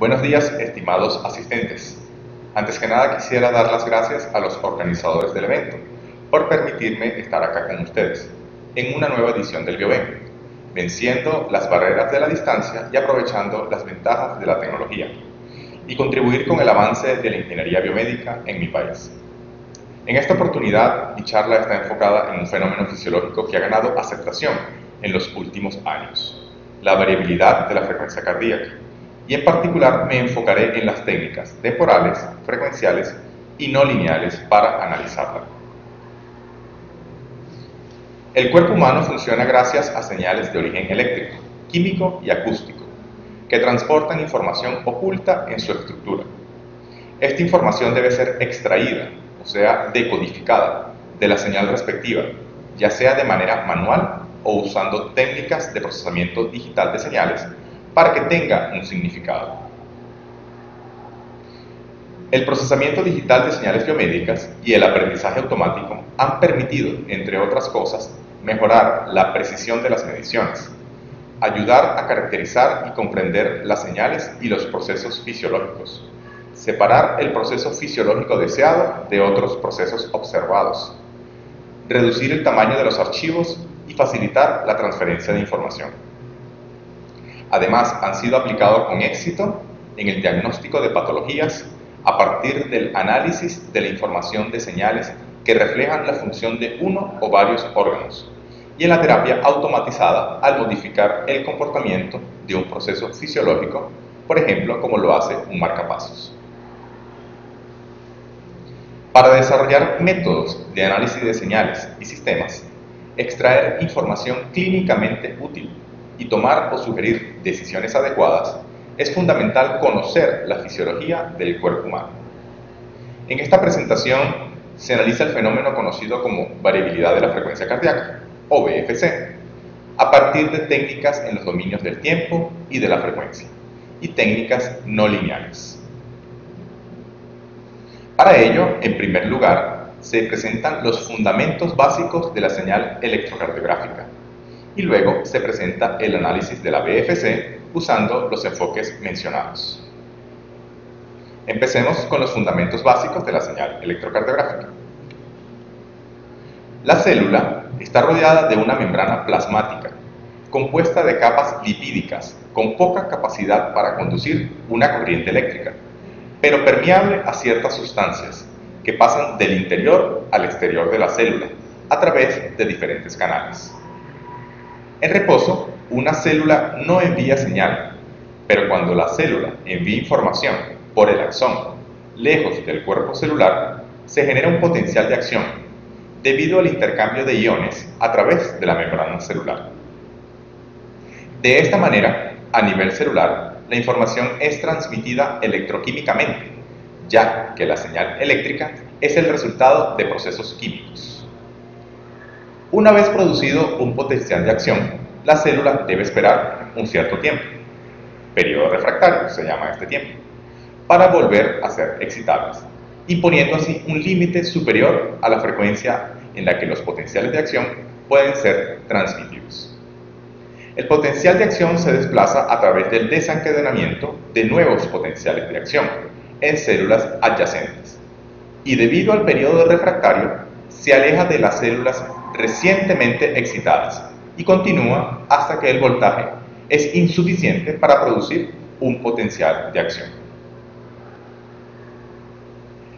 Buenos días, estimados asistentes. Antes que nada quisiera dar las gracias a los organizadores del evento por permitirme estar acá con ustedes en una nueva edición del BioBen, venciendo las barreras de la distancia y aprovechando las ventajas de la tecnología y contribuir con el avance de la ingeniería biomédica en mi país. En esta oportunidad, mi charla está enfocada en un fenómeno fisiológico que ha ganado aceptación en los últimos años, la variabilidad de la frecuencia cardíaca, y en particular me enfocaré en las técnicas temporales, frecuenciales y no lineales para analizarla. El cuerpo humano funciona gracias a señales de origen eléctrico, químico y acústico, que transportan información oculta en su estructura. Esta información debe ser extraída, o sea, decodificada, de la señal respectiva, ya sea de manera manual o usando técnicas de procesamiento digital de señales para que tenga un significado. El procesamiento digital de señales biomédicas y el aprendizaje automático han permitido, entre otras cosas, mejorar la precisión de las mediciones, ayudar a caracterizar y comprender las señales y los procesos fisiológicos, separar el proceso fisiológico deseado de otros procesos observados, reducir el tamaño de los archivos y facilitar la transferencia de información. Además, han sido aplicados con éxito en el diagnóstico de patologías a partir del análisis de la información de señales que reflejan la función de uno o varios órganos y en la terapia automatizada al modificar el comportamiento de un proceso fisiológico, por ejemplo, como lo hace un marcapasos. Para desarrollar métodos de análisis de señales y sistemas, extraer información clínicamente útil y tomar o sugerir decisiones adecuadas, es fundamental conocer la fisiología del cuerpo humano. En esta presentación se analiza el fenómeno conocido como variabilidad de la frecuencia cardíaca, o BFC, a partir de técnicas en los dominios del tiempo y de la frecuencia, y técnicas no lineales. Para ello, en primer lugar, se presentan los fundamentos básicos de la señal electrocardiográfica y luego se presenta el análisis de la BFC usando los enfoques mencionados. Empecemos con los fundamentos básicos de la señal electrocardiográfica. La célula está rodeada de una membrana plasmática, compuesta de capas lipídicas con poca capacidad para conducir una corriente eléctrica, pero permeable a ciertas sustancias que pasan del interior al exterior de la célula a través de diferentes canales. En reposo, una célula no envía señal, pero cuando la célula envía información por el axón lejos del cuerpo celular, se genera un potencial de acción debido al intercambio de iones a través de la membrana celular. De esta manera, a nivel celular, la información es transmitida electroquímicamente, ya que la señal eléctrica es el resultado de procesos químicos. Una vez producido un potencial de acción, la célula debe esperar un cierto tiempo, periodo refractario se llama este tiempo, para volver a ser excitables, imponiendo así un límite superior a la frecuencia en la que los potenciales de acción pueden ser transmitidos. El potencial de acción se desplaza a través del desencadenamiento de nuevos potenciales de acción en células adyacentes y debido al periodo refractario se aleja de las células recientemente excitadas y continúa hasta que el voltaje es insuficiente para producir un potencial de acción.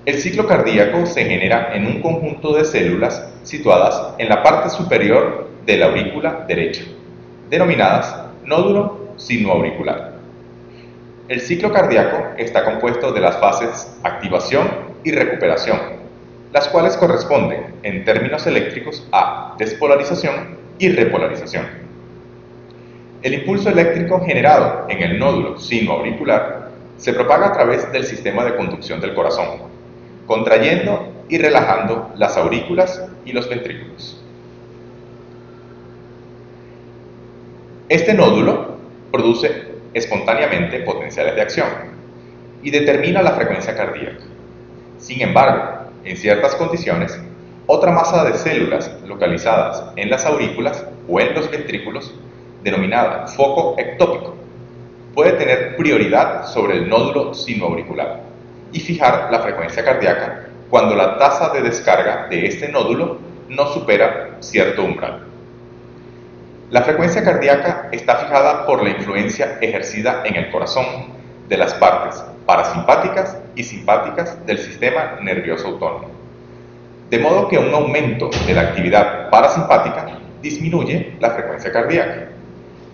El ciclo cardíaco se genera en un conjunto de células situadas en la parte superior de la aurícula derecha, denominadas nódulo sinoauricular. El ciclo cardíaco está compuesto de las fases activación y recuperación, las cuales corresponden en términos eléctricos a despolarización y repolarización. El impulso eléctrico generado en el nódulo sinoauricular se propaga a través del sistema de conducción del corazón, contrayendo y relajando las aurículas y los ventrículos. Este nódulo produce espontáneamente potenciales de acción y determina la frecuencia cardíaca. Sin embargo, en ciertas condiciones, otra masa de células localizadas en las aurículas o en los ventrículos, denominada foco ectópico, puede tener prioridad sobre el nódulo sinoauricular y fijar la frecuencia cardíaca cuando la tasa de descarga de este nódulo no supera cierto umbral. La frecuencia cardíaca está fijada por la influencia ejercida en el corazón de las partes parasimpáticas y simpáticas del sistema nervioso autónomo. De modo que un aumento de la actividad parasimpática disminuye la frecuencia cardíaca,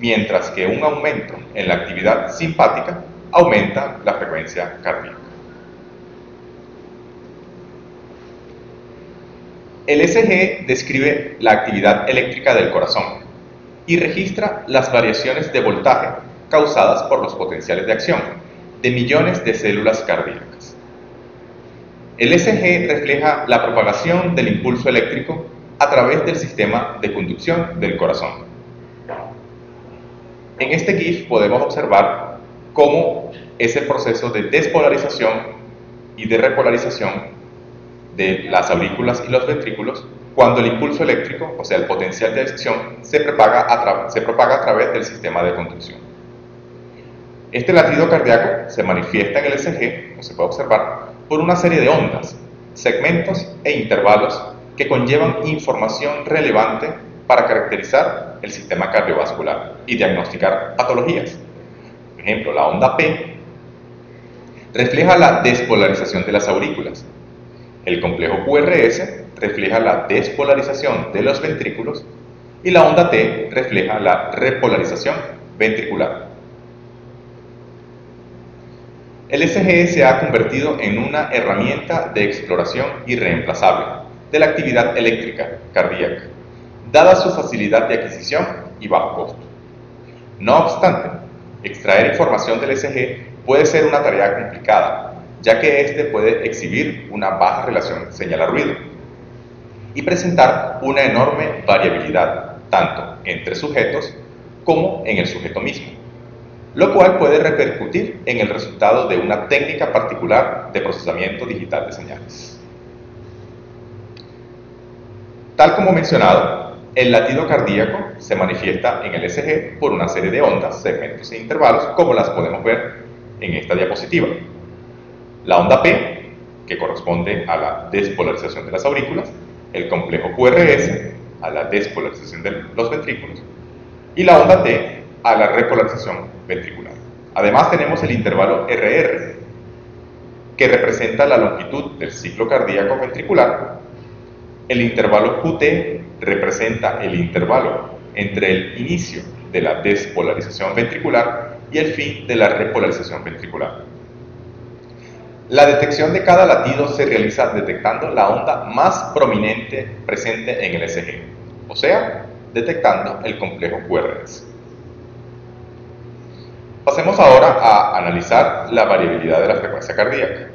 mientras que un aumento en la actividad simpática aumenta la frecuencia cardíaca. El ECG describe la actividad eléctrica del corazón y registra las variaciones de voltaje causadas por los potenciales de acción de millones de células cardíacas. El ECG refleja la propagación del impulso eléctrico a través del sistema de conducción del corazón. En este GIF podemos observar cómo es el proceso de despolarización y de repolarización de las aurículas y los ventrículos cuando el impulso eléctrico, o sea, el potencial de acción, se propaga a, se propaga a través del sistema de conducción. Este latido cardíaco se manifiesta en el ECG, como se puede observar, por una serie de ondas, segmentos e intervalos que conllevan información relevante para caracterizar el sistema cardiovascular y diagnosticar patologías. Por ejemplo, la onda P refleja la despolarización de las aurículas, el complejo QRS refleja la despolarización de los ventrículos y la onda T refleja la repolarización ventricular. El SGE se ha convertido en una herramienta de exploración irreemplazable de la actividad eléctrica cardíaca, dada su facilidad de adquisición y bajo costo. No obstante, extraer información del SG puede ser una tarea complicada ya que éste puede exhibir una baja relación señal-ruido y presentar una enorme variabilidad, tanto entre sujetos como en el sujeto mismo, lo cual puede repercutir en el resultado de una técnica particular de procesamiento digital de señales. Tal como mencionado, el latido cardíaco se manifiesta en el ECG por una serie de ondas, segmentos e intervalos, como las podemos ver en esta diapositiva. La onda P, que corresponde a la despolarización de las aurículas, el complejo QRS, a la despolarización de los ventrículos, y la onda T, a la repolarización ventricular. Además tenemos el intervalo RR, que representa la longitud del ciclo cardíaco ventricular. El intervalo QT representa el intervalo entre el inicio de la despolarización ventricular y el fin de la repolarización ventricular. La detección de cada latido se realiza detectando la onda más prominente presente en el ECG, o sea, detectando el complejo QRS. Pasemos ahora a analizar la variabilidad de la frecuencia cardíaca.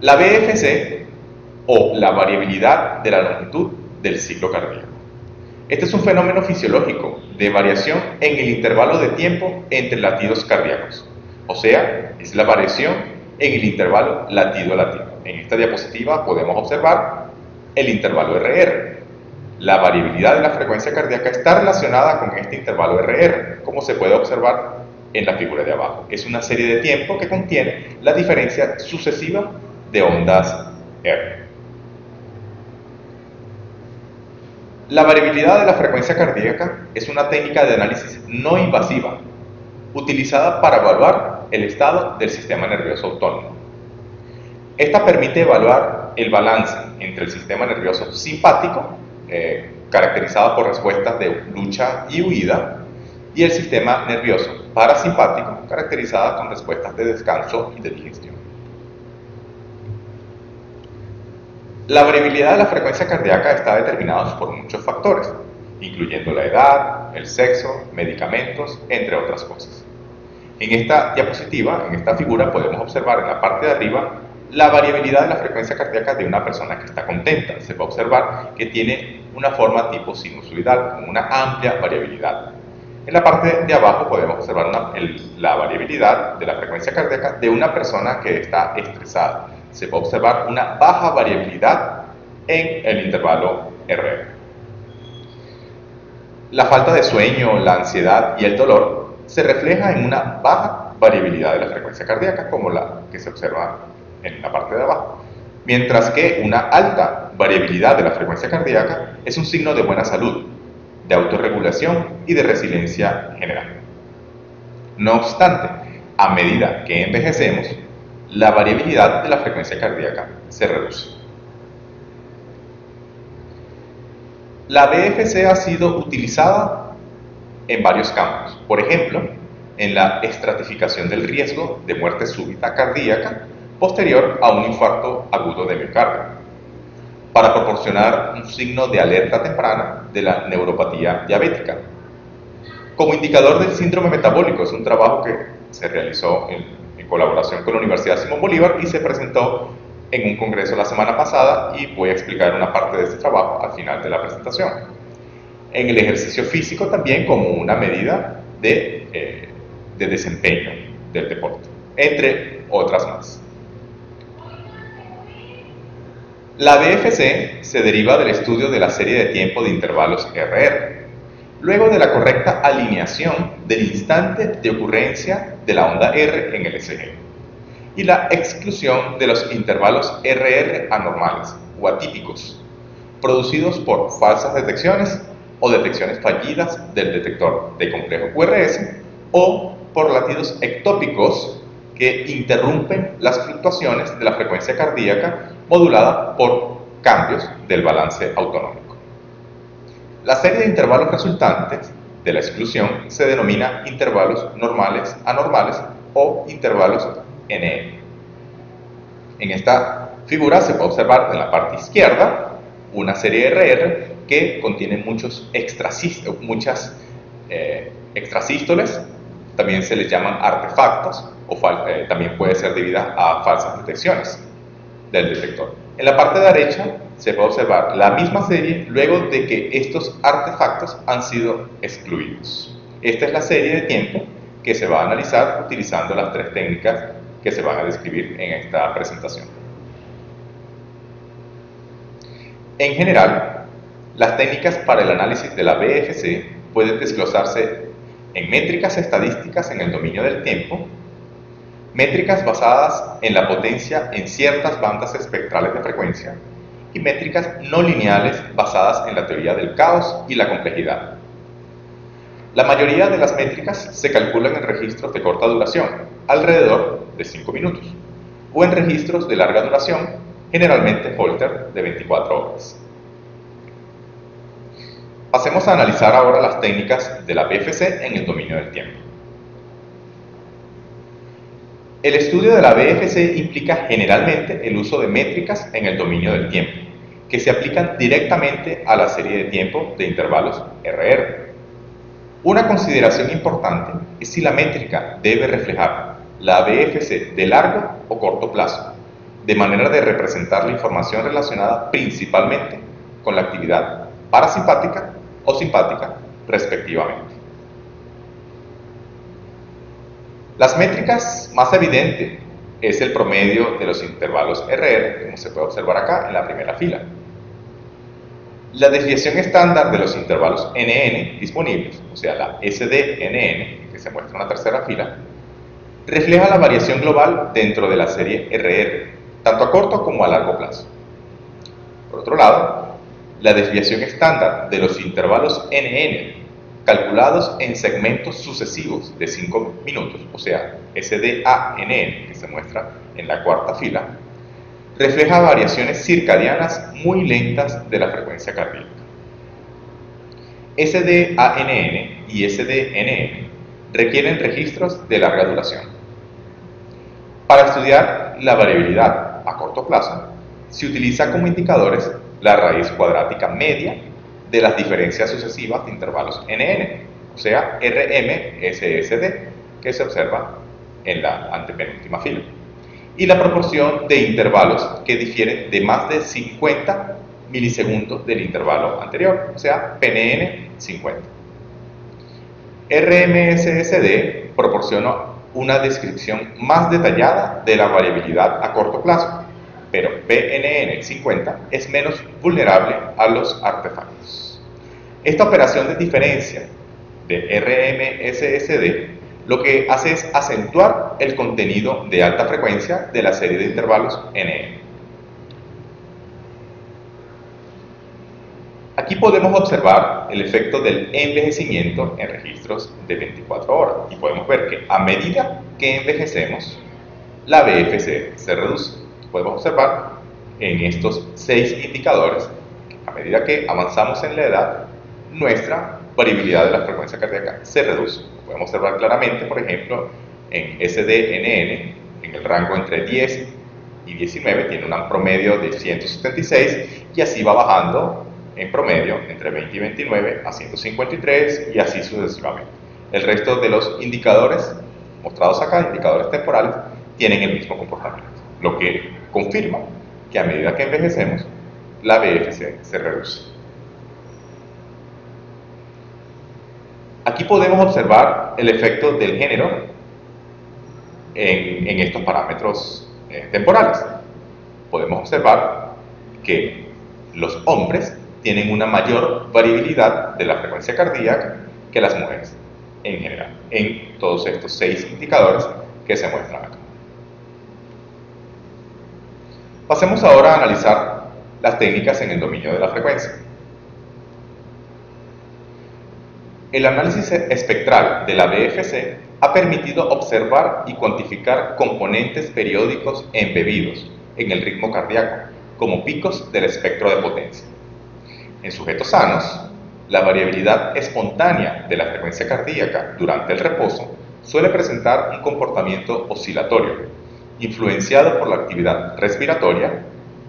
La BFC o la variabilidad de la longitud del ciclo cardíaco. Este es un fenómeno fisiológico de variación en el intervalo de tiempo entre latidos cardíacos o sea, es la variación en el intervalo latido a latido. En esta diapositiva podemos observar el intervalo RR. La variabilidad de la frecuencia cardíaca está relacionada con este intervalo RR, como se puede observar en la figura de abajo. Es una serie de tiempo que contiene la diferencia sucesiva de ondas R. La variabilidad de la frecuencia cardíaca es una técnica de análisis no invasiva utilizada para evaluar el estado del sistema nervioso autónomo. Esta permite evaluar el balance entre el sistema nervioso simpático, eh, caracterizado por respuestas de lucha y huida, y el sistema nervioso parasimpático, caracterizada con respuestas de descanso y de digestión. La variabilidad de la frecuencia cardíaca está determinada por muchos factores, incluyendo la edad, el sexo, medicamentos, entre otras cosas. En esta diapositiva, en esta figura, podemos observar en la parte de arriba la variabilidad de la frecuencia cardíaca de una persona que está contenta. Se va a observar que tiene una forma tipo sinusoidal, con una amplia variabilidad. En la parte de abajo podemos observar la variabilidad de la frecuencia cardíaca de una persona que está estresada. Se va a observar una baja variabilidad en el intervalo R. La falta de sueño, la ansiedad y el dolor se refleja en una baja variabilidad de la frecuencia cardíaca, como la que se observa en la parte de abajo. Mientras que una alta variabilidad de la frecuencia cardíaca es un signo de buena salud, de autorregulación y de resiliencia general. No obstante, a medida que envejecemos, la variabilidad de la frecuencia cardíaca se reduce. La BFC ha sido utilizada en varios campos, por ejemplo, en la estratificación del riesgo de muerte súbita cardíaca posterior a un infarto agudo de miocardio, para proporcionar un signo de alerta temprana de la neuropatía diabética. Como indicador del síndrome metabólico, es un trabajo que se realizó en, colaboración con la Universidad Simón Bolívar y se presentó en un congreso la semana pasada y voy a explicar una parte de este trabajo al final de la presentación. En el ejercicio físico también como una medida de, eh, de desempeño del deporte, entre otras más. La BFC se deriva del estudio de la serie de tiempo de intervalos RR, luego de la correcta alineación del instante de ocurrencia de la onda R en el ECG y la exclusión de los intervalos RR anormales o atípicos, producidos por falsas detecciones o detecciones fallidas del detector de complejo QRS o por latidos ectópicos que interrumpen las fluctuaciones de la frecuencia cardíaca modulada por cambios del balance autonómico. La serie de intervalos resultantes de la exclusión se denomina intervalos normales anormales o intervalos NN. En esta figura se puede observar en la parte izquierda una serie RR que contiene muchos muchas eh, extrasístoles, también se les llaman artefactos, o eh, también puede ser debida a falsas detecciones del detector. En la parte derecha se puede observar la misma serie luego de que estos artefactos han sido excluidos. Esta es la serie de tiempo que se va a analizar utilizando las tres técnicas que se van a describir en esta presentación. En general, las técnicas para el análisis de la BFC pueden desglosarse en métricas estadísticas en el dominio del tiempo métricas basadas en la potencia en ciertas bandas espectrales de frecuencia y métricas no lineales basadas en la teoría del caos y la complejidad. La mayoría de las métricas se calculan en registros de corta duración, alrededor de 5 minutos, o en registros de larga duración, generalmente Holter de 24 horas. Pasemos a analizar ahora las técnicas de la BFC en el dominio del tiempo. El estudio de la BFC implica generalmente el uso de métricas en el dominio del tiempo, que se aplican directamente a la serie de tiempo de intervalos RR. Una consideración importante es si la métrica debe reflejar la BFC de largo o corto plazo, de manera de representar la información relacionada principalmente con la actividad parasimpática o simpática respectivamente. Las métricas más evidentes es el promedio de los intervalos RR, como se puede observar acá en la primera fila. La desviación estándar de los intervalos NN disponibles, o sea, la SDNN, que se muestra en la tercera fila, refleja la variación global dentro de la serie RR, tanto a corto como a largo plazo. Por otro lado, la desviación estándar de los intervalos NN calculados en segmentos sucesivos de 5 minutos, o sea, SDANN, que se muestra en la cuarta fila, refleja variaciones circadianas muy lentas de la frecuencia cardíaca. SDANN y SDNN requieren registros de larga duración. Para estudiar la variabilidad a corto plazo, se utiliza como indicadores la raíz cuadrática media de las diferencias sucesivas de intervalos NN, o sea, RMSSD, que se observa en la antepenúltima fila, y la proporción de intervalos que difieren de más de 50 milisegundos del intervalo anterior, o sea, PNN 50. RMSSD proporciona una descripción más detallada de la variabilidad a corto plazo, pero PNN 50 es menos vulnerable a los artefactos. Esta operación de diferencia de RMSSD lo que hace es acentuar el contenido de alta frecuencia de la serie de intervalos NN. Aquí podemos observar el efecto del envejecimiento en registros de 24 horas y podemos ver que a medida que envejecemos, la BFC se reduce. Podemos observar en estos seis indicadores a medida que avanzamos en la edad, nuestra variabilidad de la frecuencia cardíaca se reduce. Podemos observar claramente, por ejemplo, en SDNN, en el rango entre 10 y 19, tiene un promedio de 176 y así va bajando en promedio entre 20 y 29 a 153 y así sucesivamente. El resto de los indicadores mostrados acá, indicadores temporales, tienen el mismo comportamiento, lo que confirma que a medida que envejecemos, la BFC se reduce. Aquí podemos observar el efecto del género en, estos parámetros eh, temporales. Podemos observar que los hombres tienen una mayor variabilidad de la frecuencia cardíaca que las mujeres en general, en todos estos seis indicadores que se muestran acá. Pasemos ahora a analizar las técnicas en el dominio de la frecuencia. El análisis espectral de la BFC ha permitido observar y cuantificar componentes periódicos embebidos en el ritmo cardíaco, como picos del espectro de potencia. En sujetos sanos, la variabilidad espontánea de la frecuencia cardíaca durante el reposo suele presentar un comportamiento oscilatorio, influenciado por la actividad respiratoria,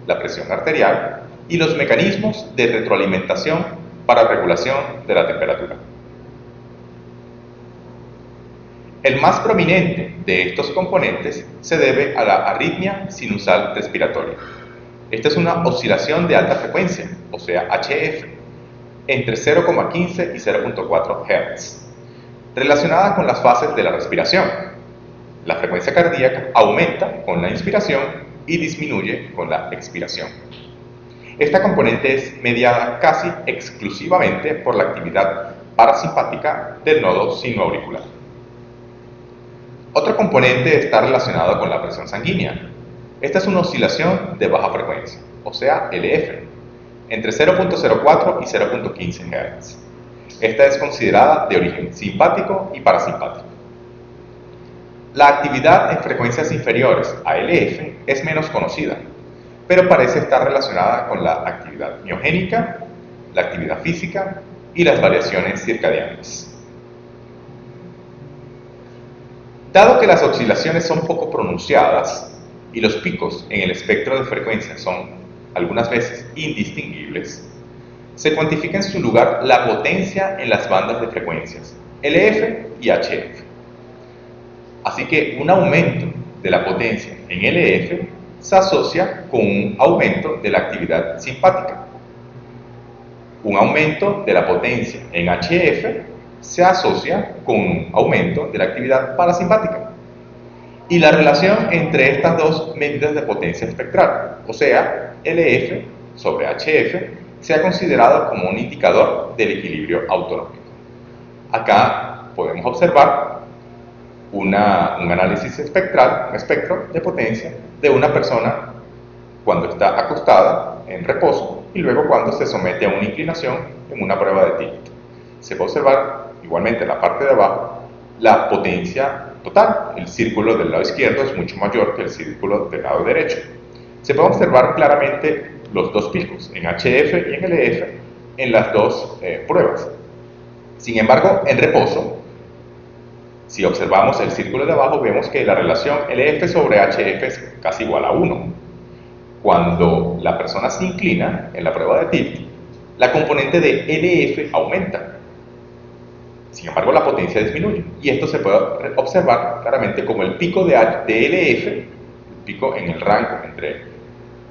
la presión arterial y los mecanismos de retroalimentación para regulación de la temperatura. El más prominente de estos componentes se debe a la arritmia sinusal respiratoria esta es una oscilación de alta frecuencia, o sea, HF, entre 0,15 y 0,4 Hz, relacionada con las fases de la respiración. La frecuencia cardíaca aumenta con la inspiración y disminuye con la expiración. Esta componente es mediada casi exclusivamente por la actividad parasimpática del nodo sinoauricular. Otro componente está relacionado con la presión sanguínea, esta es una oscilación de baja frecuencia, o sea, LF, entre 0.04 y 0.15 Hz. Esta es considerada de origen simpático y parasimpático. La actividad en frecuencias inferiores a LF es menos conocida, pero parece estar relacionada con la actividad miogénica, la actividad física y las variaciones circadianas. Dado que las oscilaciones son poco pronunciadas, y los picos en el espectro de frecuencia son algunas veces indistinguibles, se cuantifica en su lugar la potencia en las bandas de frecuencias LF y HF. Así que un aumento de la potencia en LF se asocia con un aumento de la actividad simpática. Un aumento de la potencia en HF se asocia con un aumento de la actividad parasimpática y la relación entre estas dos medidas de potencia espectral, o sea, LF sobre HF, se ha considerado como un indicador del equilibrio autonómico. Acá podemos observar un análisis espectral, un espectro de potencia de una persona cuando está acostada en reposo y luego cuando se somete a una inclinación en una prueba de tilt. Se puede observar igualmente en la parte de abajo la potencia total. El círculo del lado izquierdo es mucho mayor que el círculo del lado derecho. Se puede observar claramente los dos picos, en HF y en LF, en las dos eh, pruebas. Sin embargo, en reposo, si observamos el círculo de abajo, vemos que la relación LF sobre HF es casi igual a 1. Cuando la persona se inclina en la prueba de TIP, la componente de LF aumenta sin embargo, la potencia disminuye y esto se puede observar claramente como el pico de, LF, el pico en el rango entre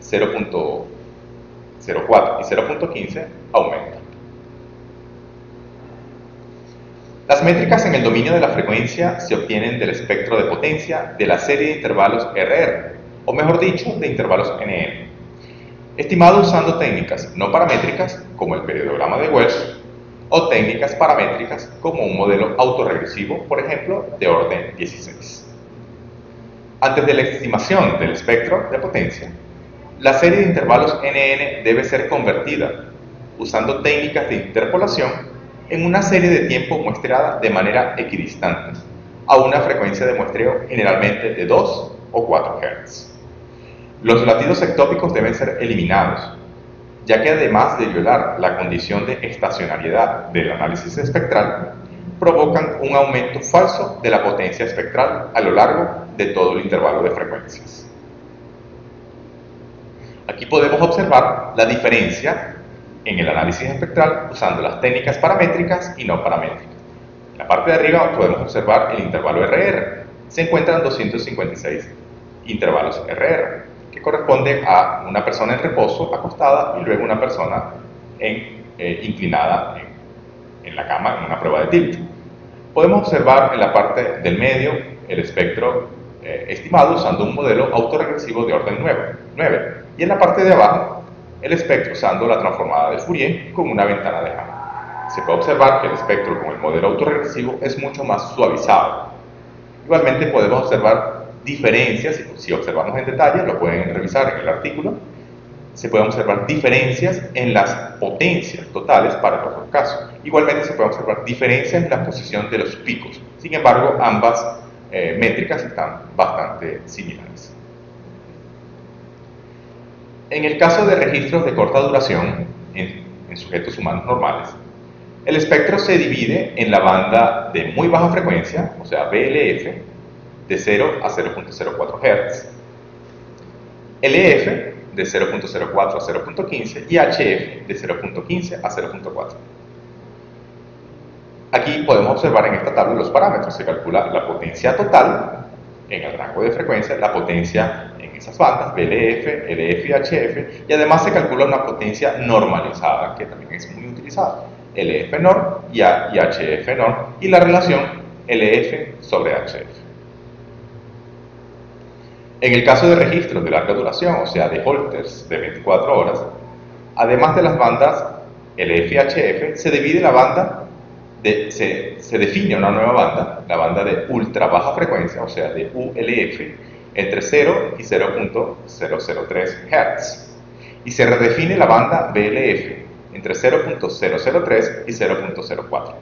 0.04 y 0.15, aumenta. Las métricas en el dominio de la frecuencia se obtienen del espectro de potencia de la serie de intervalos RR, o mejor dicho, de intervalos NN, estimado usando técnicas no paramétricas como el periodograma de Welsh o técnicas paramétricas como un modelo autorregresivo, por ejemplo, de orden 16. Antes de la estimación del espectro de potencia, la serie de intervalos NN debe ser convertida usando técnicas de interpolación en una serie de tiempo muestreada de manera equidistante a una frecuencia de muestreo generalmente de 2 o 4 Hz. Los latidos ectópicos deben ser eliminados, ya que además de violar la condición de estacionariedad del análisis espectral, provocan un aumento falso de la potencia espectral a lo largo de todo el intervalo de frecuencias. Aquí podemos observar la diferencia en el análisis espectral usando las técnicas paramétricas y no paramétricas. En la parte de arriba podemos observar el intervalo RR. Se encuentran 256 intervalos RR, que corresponde a una persona en reposo acostada y luego una persona en, eh, inclinada en, en, la cama en una prueba de tilt. Podemos observar en la parte del medio el espectro eh, estimado usando un modelo autorregresivo de orden 9, 9, y en la parte de abajo el espectro usando la transformada de Fourier con una ventana de Hamming. Se puede observar que el espectro con el modelo autorregresivo es mucho más suavizado. Igualmente podemos observar diferencias, si observamos en detalle, lo pueden revisar en el artículo, se pueden observar diferencias en las potencias totales para los dos casos. Igualmente se pueden observar diferencias en la posición de los picos. Sin embargo, ambas eh, métricas están bastante similares. En el caso de registros de corta duración en, en sujetos humanos normales, el espectro se divide en la banda de muy baja frecuencia, o sea, BLF, de 0 a 0.04 Hz, LF de 0.04 a 0.15 y HF de 0.15 a 0.4. Aquí podemos observar en esta tabla los parámetros. Se calcula la potencia total en el rango de frecuencia, la potencia en esas bandas, BLF, LF y HF, y además se calcula una potencia normalizada, que también es muy utilizada, LF norm y, HF norm, y la relación LF sobre HF. En el caso de registros de larga duración, o sea, de holters de 24 horas, además de las bandas LF y HF, se divide la banda se, define una nueva banda, la banda de ultra baja frecuencia, o sea, de ULF, entre 0 y 0.003 Hz. Y se redefine la banda BLF, entre 0.003 y 0.04.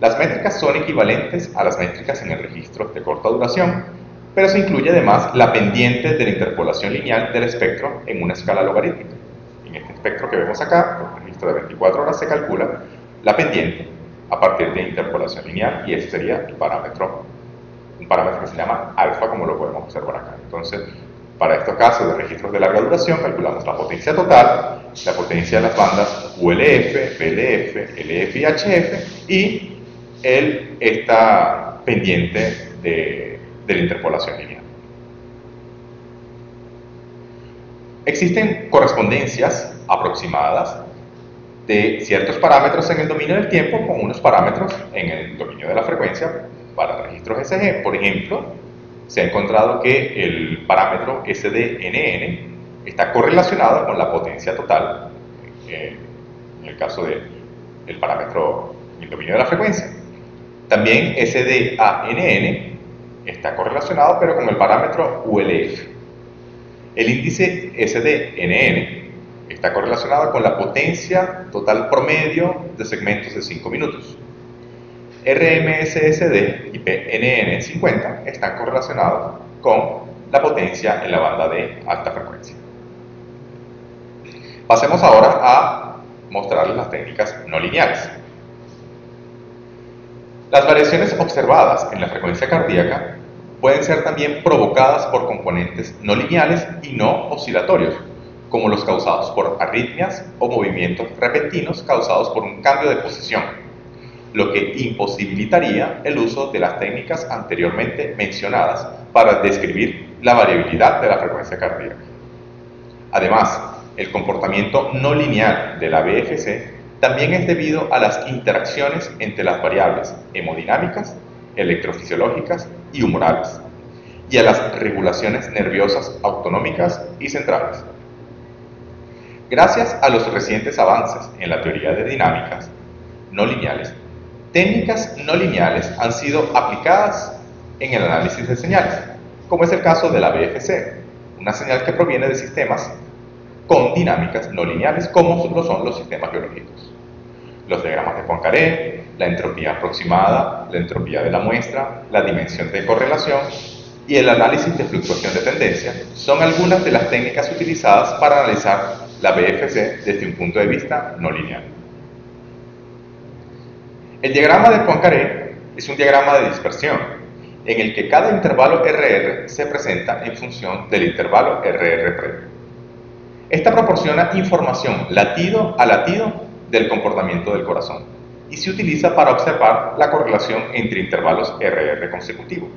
Las métricas son equivalentes a las métricas en el registro de corta duración, pero se incluye además la pendiente de la interpolación lineal del espectro en una escala logarítmica. En este espectro que vemos acá, el registro de 24 horas se calcula la pendiente a partir de interpolación lineal y ese sería el parámetro, un parámetro que se llama alfa como lo podemos observar acá. Entonces, para estos casos de registros de larga duración calculamos la potencia total, la potencia de las bandas ULF, PLF, LF y HF y el, esta pendiente de la interpolación lineal. Existen correspondencias aproximadas de ciertos parámetros en el dominio del tiempo con unos parámetros en el dominio de la frecuencia para registros SG. Por ejemplo, se ha encontrado que el parámetro SDNN está correlacionado con la potencia total, eh, en el caso del parámetro en el dominio de la frecuencia. También SDANN está correlacionado pero con el parámetro ULF. El índice SDNN está correlacionado con la potencia total promedio de segmentos de 5 minutos. RMSSD y PNN50 están correlacionados con la potencia en la banda de alta frecuencia. Pasemos ahora a mostrarles las técnicas no lineales. Las variaciones observadas en la frecuencia cardíaca pueden ser también provocadas por componentes no lineales y no oscilatorios, como los causados por arritmias o movimientos repentinos causados por un cambio de posición, lo que imposibilitaría el uso de las técnicas anteriormente mencionadas para describir la variabilidad de la frecuencia cardíaca. Además, el comportamiento no lineal de la BFC también es debido a las interacciones entre las variables hemodinámicas, electrofisiológicas y humorales, y a las regulaciones nerviosas autonómicas y centrales. Gracias a los recientes avances en la teoría de dinámicas, no lineales. Técnicas no lineales han sido aplicadas en el análisis de señales, como es el caso de la BFC, una señal que proviene de sistemas con dinámicas no lineales, como lo son los sistemas biológicos. Los diagramas de Poincaré, la entropía aproximada, la entropía de la muestra, la dimensión de correlación y el análisis de fluctuación de tendencia son algunas de las técnicas utilizadas para analizar la BFC desde un punto de vista no lineal. El diagrama de Poincaré es un diagrama de dispersión en el que cada intervalo RR se presenta en función del intervalo RR previo. Esta proporciona información latido a latido del comportamiento del corazón y se utiliza para observar la correlación entre intervalos RR consecutivos.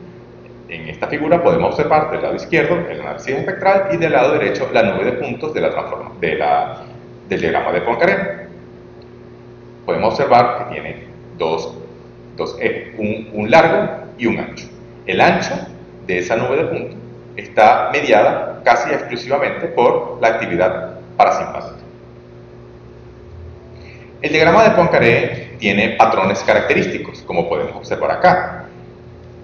En esta figura podemos observar del lado izquierdo el análisis espectral y del lado derecho la nube de puntos de la transforma, del diagrama de Poincaré. Podemos observar que tiene dos, dos ejes, un, un largo y un ancho. El ancho de esa nube de puntos está mediada casi exclusivamente por la actividad parasimpática. El diagrama de Poincaré tiene patrones característicos, como podemos observar acá.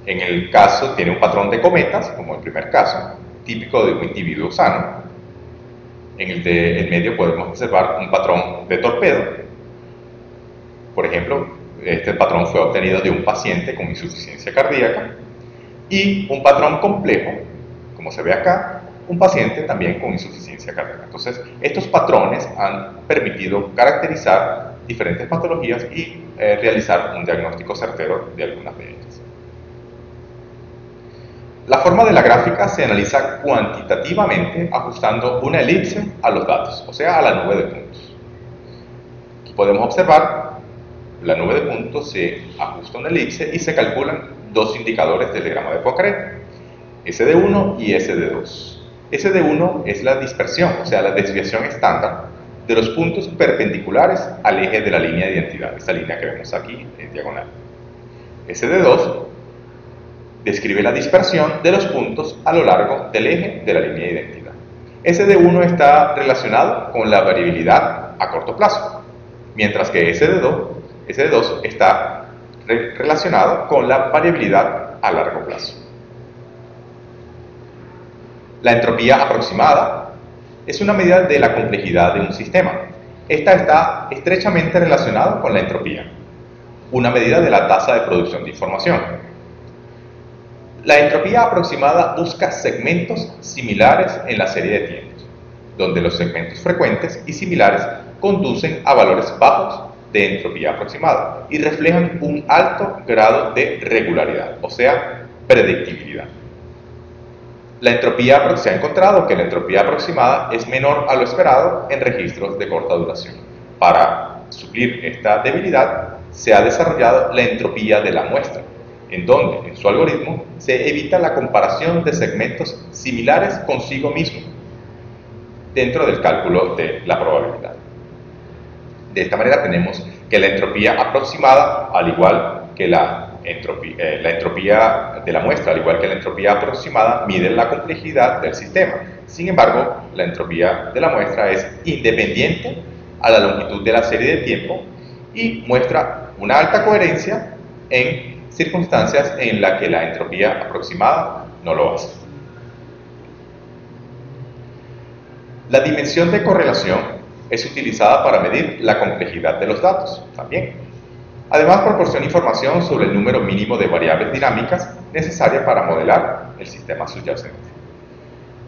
En el caso tiene un patrón de cometas, como el primer caso, típico de un individuo sano. En el de medio podemos observar un patrón de torpedo. Por ejemplo, este patrón fue obtenido de un paciente con insuficiencia cardíaca. Y un patrón complejo, como se ve acá, un paciente también con insuficiencia cardíaca. Entonces, estos patrones han permitido caracterizar diferentes patologías y eh, realizar un diagnóstico certero de algunas de ellas. La forma de la gráfica se analiza cuantitativamente ajustando una elipse a los datos, o sea, a la nube de puntos. Aquí podemos observar la nube de puntos se ajusta una elipse y se calculan dos indicadores del diagrama de Poincaré, SD1 y SD2. SD1 es la dispersión, o sea, la desviación estándar de los puntos perpendiculares al eje de la línea de identidad, esta línea que vemos aquí en diagonal. SD2 describe la dispersión de los puntos a lo largo del eje de la línea de identidad. SD1 está relacionado con la variabilidad a corto plazo, mientras que SD2, SD2 está relacionado con la variabilidad a largo plazo. La entropía aproximada es una medida de la complejidad de un sistema. Esta está estrechamente relacionada con la entropía, una medida de la tasa de producción de información. La entropía aproximada busca segmentos similares en la serie de tiempos, donde los segmentos frecuentes y similares conducen a valores bajos de entropía aproximada y reflejan un alto grado de regularidad, o sea, predictibilidad. La entropía se ha encontrado que la entropía aproximada es menor a lo esperado en registros de corta duración. Para suplir esta debilidad, se ha desarrollado la entropía de la muestra, en donde en su algoritmo se evita la comparación de segmentos similares consigo mismo dentro del cálculo de la probabilidad. De esta manera tenemos que la entropía aproximada, al igual que la entropía, eh, entropía de la muestra, al igual que la entropía aproximada, mide la complejidad del sistema. Sin embargo, la entropía de la muestra es independiente a la longitud de la serie de tiempo y muestra una alta coherencia en circunstancias en las que la entropía aproximada no lo hace. La dimensión de correlación es utilizada para medir la complejidad de los datos también. Además, proporciona información sobre el número mínimo de variables dinámicas necesarias para modelar el sistema subyacente.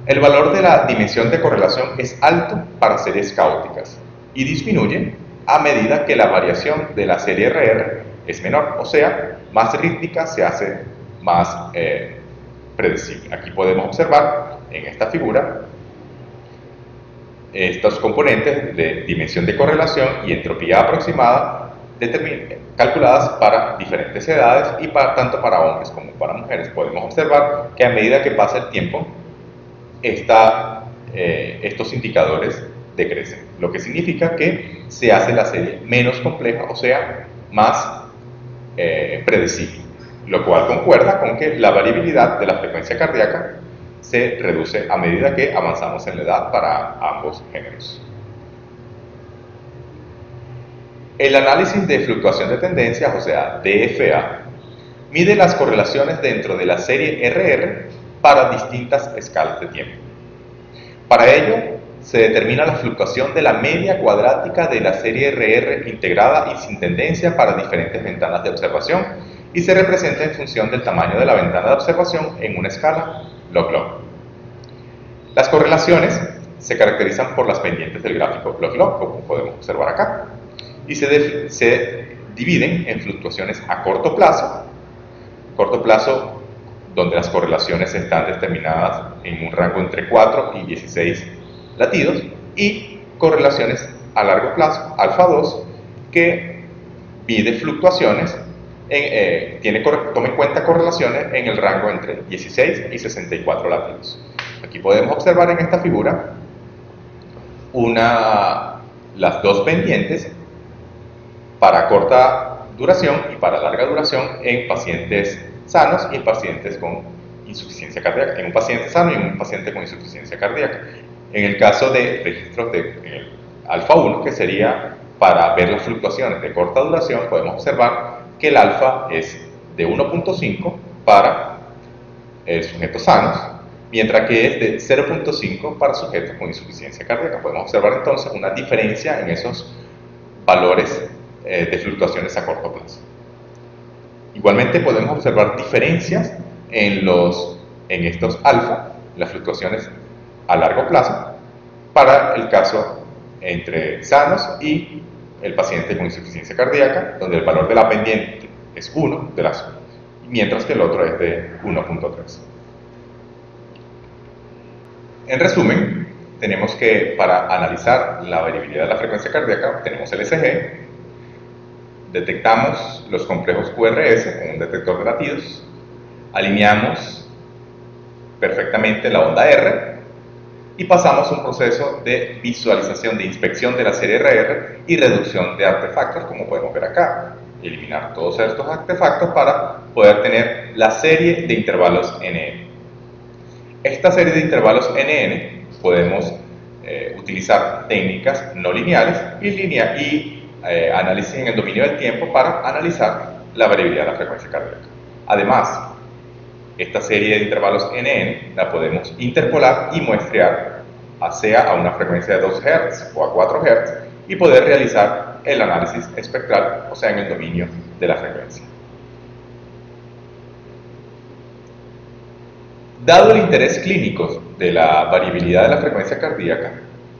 El valor de la dimensión de correlación es alto para series caóticas y disminuye a medida que la variación de la serie RR es menor, o sea, más rítmica se hace más eh, predecible. Aquí podemos observar en esta figura estos componentes de dimensión de correlación y entropía aproximada calculadas para diferentes edades y para, tanto para hombres como para mujeres. Podemos observar que a medida que pasa el tiempo, eh, estos indicadores decrecen, lo que significa que se hace la serie menos compleja, o sea, más eh, predecible, lo cual concuerda con que la variabilidad de la frecuencia cardíaca se reduce a medida que avanzamos en la edad para ambos géneros. El análisis de fluctuación de tendencias, o sea, DFA, mide las correlaciones dentro de la serie RR para distintas escalas de tiempo. Para ello, se determina la fluctuación de la media cuadrática de la serie RR integrada y sin tendencia para diferentes ventanas de observación y se representa en función del tamaño de la ventana de observación en una escala log-log. Las correlaciones se caracterizan por las pendientes del gráfico log-log, como podemos observar acá, y se, dividen en fluctuaciones a corto plazo, corto plazo donde las correlaciones están determinadas en un rango entre 4 y 16 latidos, y correlaciones a largo plazo, alfa 2, que mide fluctuaciones, eh, tiene, toma en cuenta correlaciones en el rango entre 16 y 64 latidos. Aquí podemos observar en esta figura una, las dos pendientes para corta duración y para larga duración en pacientes sanos y en pacientes con insuficiencia cardíaca, en un paciente sano y en un paciente con insuficiencia cardíaca. En el caso de registros de alfa 1, que sería para ver las fluctuaciones de corta duración, podemos observar que el alfa es de 1.5 para sujetos sanos, mientras que es de 0.5 para sujetos con insuficiencia cardíaca. Podemos observar entonces una diferencia en esos valores eh, de fluctuaciones a corto plazo. Igualmente podemos observar diferencias en, los, en estos alfa, las fluctuaciones a largo plazo, para el caso entre sanos y el paciente con insuficiencia cardíaca, donde el valor de la pendiente es 1, de las, mientras que el otro es de 1.3. En resumen, tenemos que para analizar la variabilidad de la frecuencia cardíaca tenemos el ECG, detectamos los complejos QRS con un detector de latidos, alineamos perfectamente la onda R y pasamos un proceso de visualización, de inspección de la serie RR y reducción de artefactos, como podemos ver acá. Eliminar todos estos artefactos para poder tener la serie de intervalos NN. Esta serie de intervalos NN podemos eh, utilizar técnicas no lineales y, linea y eh, análisis en el dominio del tiempo para analizar la variabilidad de la frecuencia cardíaca. Además, esta serie de intervalos NN la podemos interpolar y muestrear, sea a una frecuencia de 2 Hz o a 4 Hz, y poder realizar el análisis espectral, o sea, en el dominio de la frecuencia. Dado el interés clínico de la variabilidad de la frecuencia cardíaca,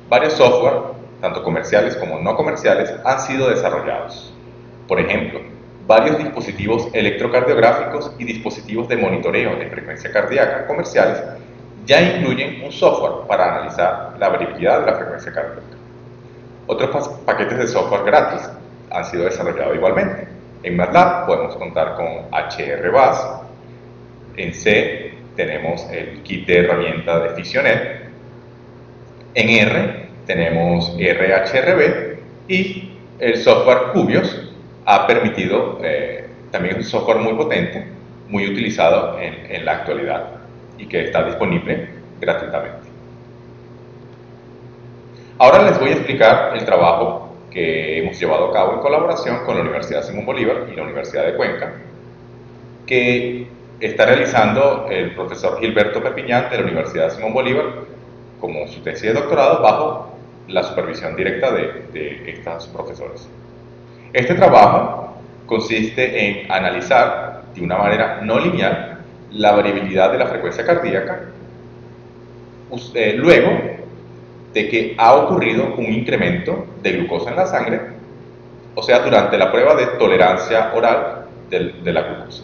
varios software tanto comerciales como no comerciales, han sido desarrollados. Por ejemplo, varios dispositivos electrocardiográficos y dispositivos de monitoreo de frecuencia cardíaca comerciales ya incluyen un software para analizar la variabilidad de la frecuencia cardíaca. Otros paquetes de software gratis han sido desarrollados igualmente. En MATLAB podemos contar con HRBAS, en C tenemos el kit de herramienta de Fisionet, en R tenemos RHRB y el software Cubios ha permitido, eh, también un software muy potente, muy utilizado en, en la actualidad y que está disponible gratuitamente. Ahora les voy a explicar el trabajo que hemos llevado a cabo en colaboración con la Universidad Simón Bolívar y la Universidad de Cuenca, que está realizando el profesor Gilberto Pepiñán de la Universidad Simón Bolívar como su tesis de doctorado bajo la supervisión directa de, de estos profesores. Este trabajo consiste en analizar de una manera no lineal la variabilidad de la frecuencia cardíaca luego de que ha ocurrido un incremento de glucosa en la sangre, o sea, durante la prueba de tolerancia oral de, de la glucosa.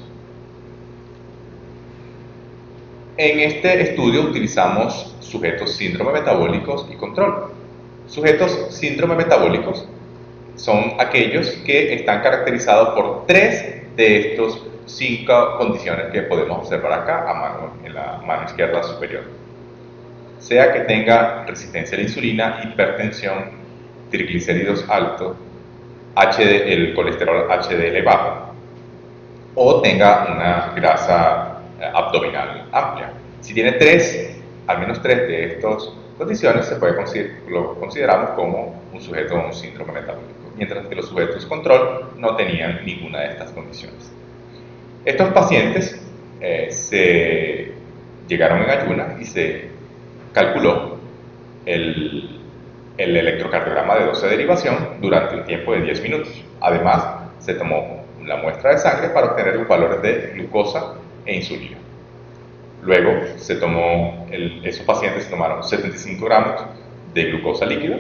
En este estudio utilizamos sujetos síndrome metabólicos y control. Sujetos síndrome metabólicos son aquellos que están caracterizados por tres de estos cinco condiciones que podemos observar acá a mano, en la mano izquierda superior. Sea que tenga resistencia a la insulina, hipertensión, triglicéridos altos, el colesterol HDL bajo, o tenga una grasa eh, abdominal amplia. Si tiene tres, al menos tres de estos condiciones se puede lo consideramos como un sujeto con un síndrome metabólico. Mientras que los sujetos control no tenían ninguna de estas condiciones. Estos pacientes eh, se llegaron en ayuna y se calculó el, el electrocardiograma de 12 derivación durante un tiempo de 10 minutos. Además, se tomó la muestra de sangre para obtener los valores de glucosa e insulina. Luego esos pacientes tomaron 75 gramos de glucosa líquida,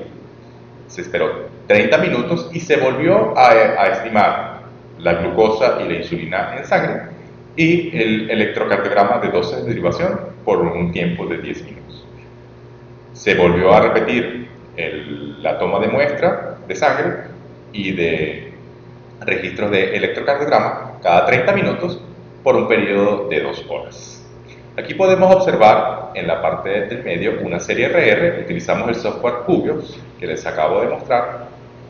se esperó 30 minutos y se volvió a, estimar la glucosa y la insulina en sangre y el electrocardiograma de 12 derivación por un tiempo de 10 minutos. Se volvió a repetir la toma de muestra de sangre y de registros de electrocardiograma cada 30 minutos por un periodo de 2 horas. Aquí podemos observar en la parte del medio una serie RR, utilizamos el software Cubios que les acabo de mostrar,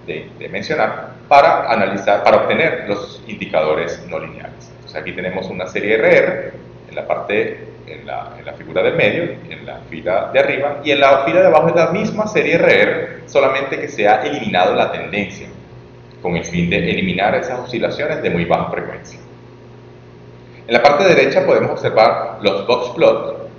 de, de mencionar, para analizar, para obtener los indicadores no lineales. Entonces aquí tenemos una serie RR en la parte en la, en la, figura del medio, en la fila de arriba, y en la fila de abajo es la misma serie RR, solamente que se ha eliminado la tendencia, con el fin de eliminar esas oscilaciones de muy baja frecuencia. En la parte derecha podemos observar los box plot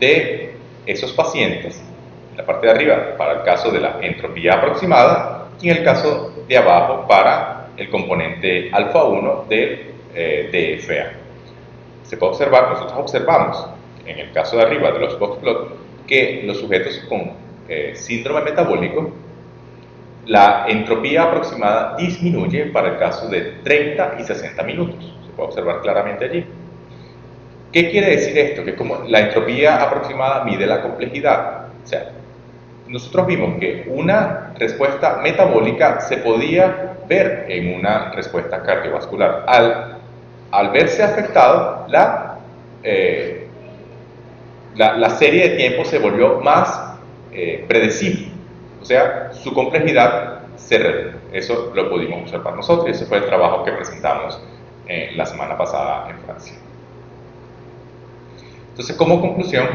de esos pacientes, en la parte de arriba para el caso de la entropía aproximada y en el caso de abajo para el componente alfa 1 del eh, DFA. Se puede observar, nosotros observamos en el caso de arriba de los box plot que los sujetos con eh, síndrome metabólico la entropía aproximada disminuye para el caso de 30 y 60 minutos puede observar claramente allí. ¿Qué quiere decir esto? Que como la entropía aproximada mide la complejidad. O sea, nosotros vimos que una respuesta metabólica se podía ver en una respuesta cardiovascular. Al, al verse afectado, la, eh, la, la, serie de tiempo se volvió más eh, predecible. O sea, su complejidad se redujo. Eso lo pudimos observar nosotros y ese fue el trabajo que presentamos eh, la semana pasada en Francia. Entonces, como conclusión,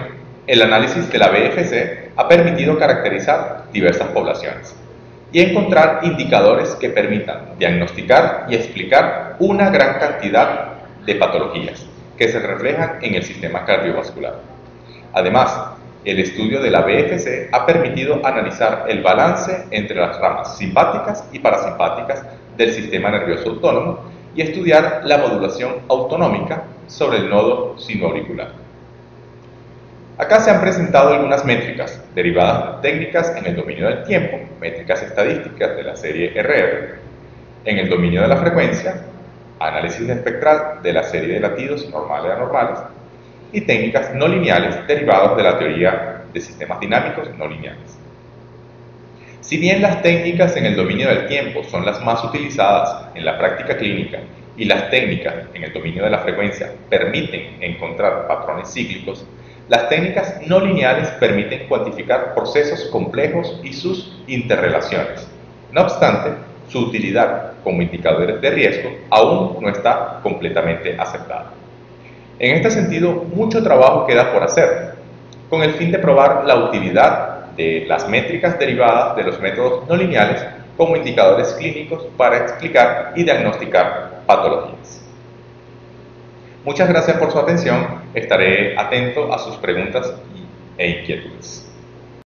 el análisis de la BFC ha permitido caracterizar diversas poblaciones y encontrar indicadores que permitan diagnosticar y explicar una gran cantidad de patologías que se reflejan en el sistema cardiovascular. Además, el estudio de la BFC ha permitido analizar el balance entre las ramas simpáticas y parasimpáticas del sistema nervioso autónomo y estudiar la modulación autonómica sobre el nodo sinoauricular. Acá se han presentado algunas métricas derivadas de técnicas en el dominio del tiempo, métricas estadísticas de la serie RR, en el dominio de la frecuencia, análisis espectral de la serie de latidos normales y anormales, y técnicas no lineales derivadas de la teoría de sistemas dinámicos no lineales. Si bien las técnicas en el dominio del tiempo son las más utilizadas en la práctica clínica y las técnicas en el dominio de la frecuencia permiten encontrar patrones cíclicos, las técnicas no lineales permiten cuantificar procesos complejos y sus interrelaciones. No obstante, su utilidad como indicadores de riesgo aún no está completamente aceptada. En este sentido, mucho trabajo queda por hacer, con el fin de probar la utilidad de las métricas derivadas de los métodos no lineales como indicadores clínicos para explicar y diagnosticar patologías. Muchas gracias por su atención, estaré atento a sus preguntas e inquietudes.